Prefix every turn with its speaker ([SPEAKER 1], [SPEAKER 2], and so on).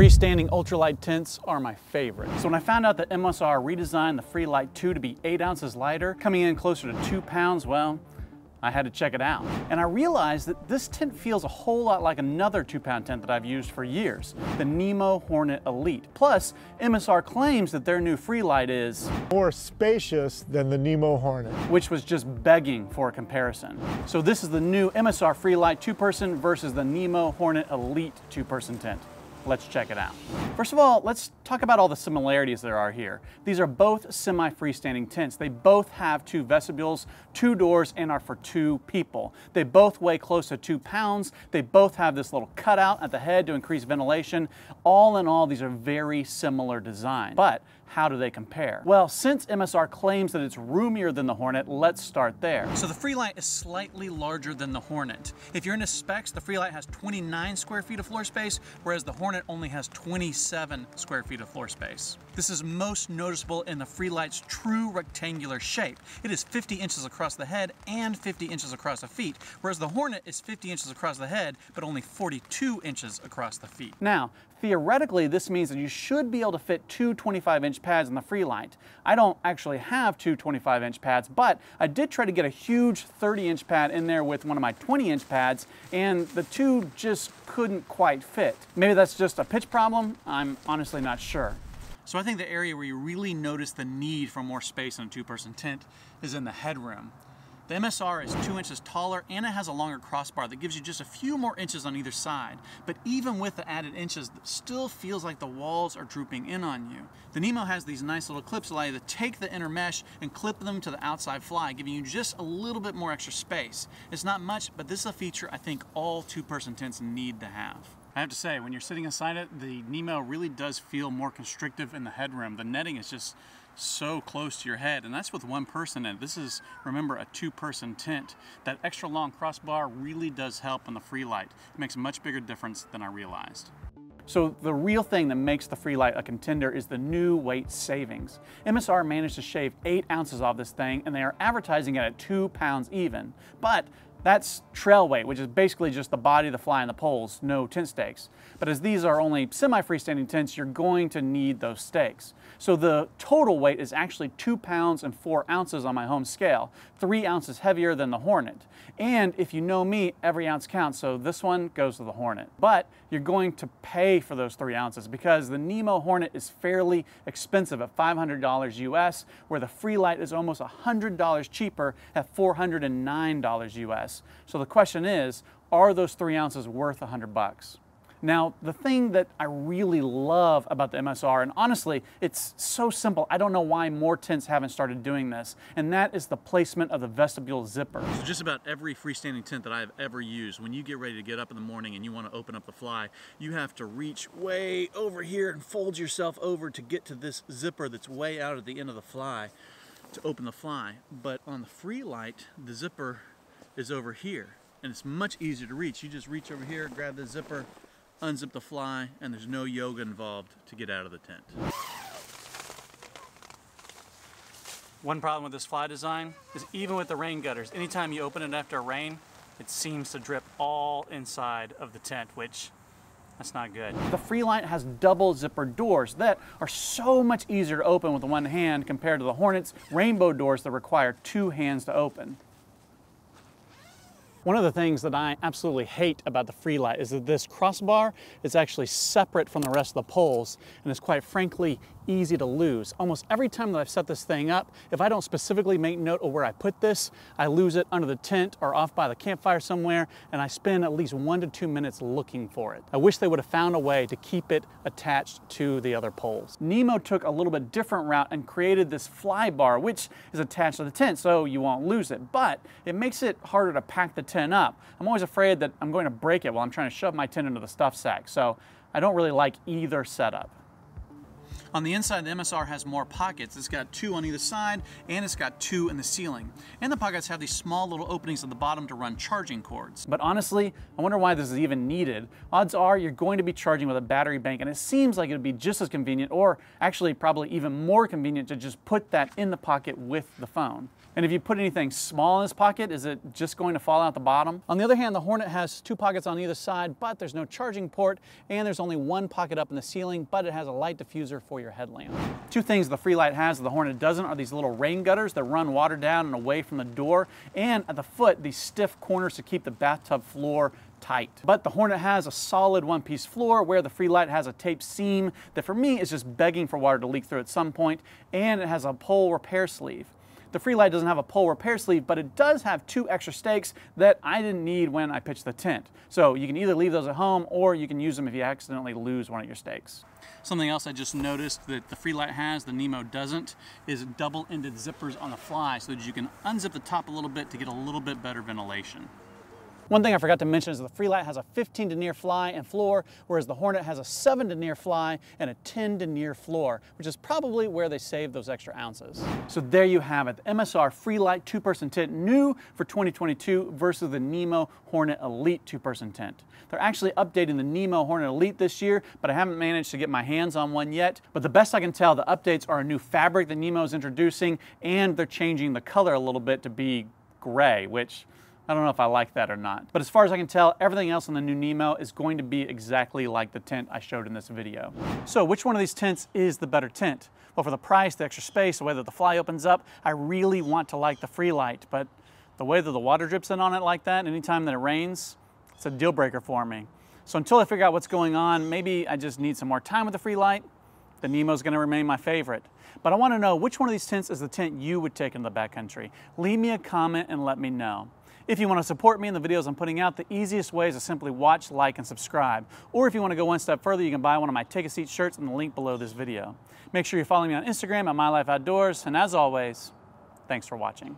[SPEAKER 1] Freestanding ultralight tents are my favorite. So when I found out that MSR redesigned the Freelite 2 to be 8 ounces lighter, coming in closer to 2 pounds, well, I had to check it out. And I realized that this tent feels a whole lot like another two pound tent that I've used for years, the Nemo Hornet Elite. Plus, MSR claims that their new Freelite is
[SPEAKER 2] more spacious than the Nemo Hornet,
[SPEAKER 1] which was just begging for a comparison. So this is the new MSR Freelite two person versus the Nemo Hornet Elite two person tent. Let's check it out. First of all, let's talk about all the similarities there are here. These are both semi-freestanding tents. They both have two vestibules, two doors, and are for two people. They both weigh close to two pounds. They both have this little cutout at the head to increase ventilation. All in all, these are very similar design. But how do they compare? Well, since MSR claims that it's roomier than the Hornet, let's start there. So the Freelite is slightly larger than the Hornet. If you're into specs, the Freelite has 29 square feet of floor space, whereas the Hornet only has 27 square feet of floor space. This is most noticeable in the Freelite's true rectangular shape. It is 50 inches across the head and 50 inches across the feet, whereas the Hornet is 50 inches across the head, but only 42 inches across the feet. Now, Theoretically, this means that you should be able to fit two 25-inch pads in the Freelite. I don't actually have two 25-inch pads, but I did try to get a huge 30-inch pad in there with one of my 20-inch pads, and the two just couldn't quite fit. Maybe that's just a pitch problem? I'm honestly not sure. So I think the area where you really notice the need for more space in a two-person tent is in the headroom. The MSR is two inches taller and it has a longer crossbar that gives you just a few more inches on either side. But even with the added inches, it still feels like the walls are drooping in on you. The Nemo has these nice little clips that allow you to take the inner mesh and clip them to the outside fly, giving you just a little bit more extra space. It's not much, but this is a feature I think all two-person tents need to have. I have to say, when you're sitting inside it, the Nemo really does feel more constrictive in the headroom. The netting is just so close to your head and that's with one person and this is remember a two-person tent that extra long crossbar really does help on the Freelite it makes a much bigger difference than I realized so the real thing that makes the Freelite a contender is the new weight savings. MSR managed to shave eight ounces off this thing and they are advertising it at two pounds even. But that's trail weight, which is basically just the body, the fly, and the poles, no tent stakes. But as these are only semi-freestanding tents, you're going to need those stakes. So the total weight is actually two pounds and four ounces on my home scale, three ounces heavier than the Hornet. And if you know me, every ounce counts, so this one goes to the Hornet. But you're going to pay for those three ounces because the Nemo Hornet is fairly expensive at $500 US, where the Freelite is almost $100 cheaper at $409 US. So the question is, are those three ounces worth 100 bucks? Now, the thing that I really love about the MSR, and honestly, it's so simple, I don't know why more tents haven't started doing this, and that is the placement of the vestibule zipper. So just about every freestanding tent that I've ever used, when you get ready to get up in the morning and you want to open up the fly, you have to reach way over here and fold yourself over to get to this zipper that's way out at the end of the fly to open the fly. But on the Freelite, the zipper is over here and it's much easier to reach. You just reach over here, grab the zipper, unzip the fly, and there's no yoga involved to get out of the tent. One problem with this fly design is even with the rain gutters, anytime you open it after rain, it seems to drip all inside of the tent, which that's not good. The Freelite has double zipper doors that are so much easier to open with one hand compared to the Hornet's rainbow doors that require two hands to open. One of the things that I absolutely hate about the Freelite is that this crossbar is actually separate from the rest of the poles and is quite frankly easy to lose. Almost every time that I've set this thing up, if I don't specifically make note of where I put this, I lose it under the tent or off by the campfire somewhere, and I spend at least one to two minutes looking for it. I wish they would have found a way to keep it attached to the other poles. Nemo took a little bit different route and created this fly bar, which is attached to the tent, so you won't lose it, but it makes it harder to pack the tent up. I'm always afraid that I'm going to break it while I'm trying to shove my tent into the stuff sack, so I don't really like either setup. On the inside, the MSR has more pockets. It's got two on either side, and it's got two in the ceiling. And the pockets have these small little openings at the bottom to run charging cords. But honestly, I wonder why this is even needed. Odds are you're going to be charging with a battery bank, and it seems like it would be just as convenient, or actually probably even more convenient to just put that in the pocket with the phone. And if you put anything small in this pocket, is it just going to fall out the bottom? On the other hand, the Hornet has two pockets on either side, but there's no charging port, and there's only one pocket up in the ceiling, but it has a light diffuser for your headlamp. Two things the Freelite has that the Hornet doesn't are these little rain gutters that run water down and away from the door, and at the foot, these stiff corners to keep the bathtub floor tight. But the Hornet has a solid one-piece floor where the Freelite has a tape seam that for me is just begging for water to leak through at some point, and it has a pole repair sleeve. The Freelite doesn't have a pole repair sleeve, but it does have two extra stakes that I didn't need when I pitched the tent. So you can either leave those at home or you can use them if you accidentally lose one of your stakes. Something else I just noticed that the Freelite has, the Nemo doesn't, is double-ended zippers on the fly so that you can unzip the top a little bit to get a little bit better ventilation. One thing I forgot to mention is the Freelite has a 15 denier fly and floor, whereas the Hornet has a 7 denier fly and a 10 denier floor, which is probably where they saved those extra ounces. So there you have it, the MSR Freelite two-person tent new for 2022 versus the Nemo Hornet Elite two-person tent. They're actually updating the Nemo Hornet Elite this year, but I haven't managed to get my hands on one yet. But the best I can tell, the updates are a new fabric that Nemo is introducing, and they're changing the color a little bit to be gray, which I don't know if I like that or not. But as far as I can tell, everything else in the new Nemo is going to be exactly like the tent I showed in this video. So which one of these tents is the better tent? Well, for the price, the extra space, the way that the fly opens up, I really want to like the Freelite, but the way that the water drips in on it like that, anytime that it rains, it's a deal breaker for me. So until I figure out what's going on, maybe I just need some more time with the Freelite, the Nemo's gonna remain my favorite. But I wanna know which one of these tents is the tent you would take in the backcountry. Leave me a comment and let me know. If you want to support me in the videos I'm putting out, the easiest way is to simply watch, like, and subscribe. Or if you want to go one step further, you can buy one of my Take a Seat shirts in the link below this video. Make sure you're following me on Instagram at My Life Outdoors, and as always, thanks for watching.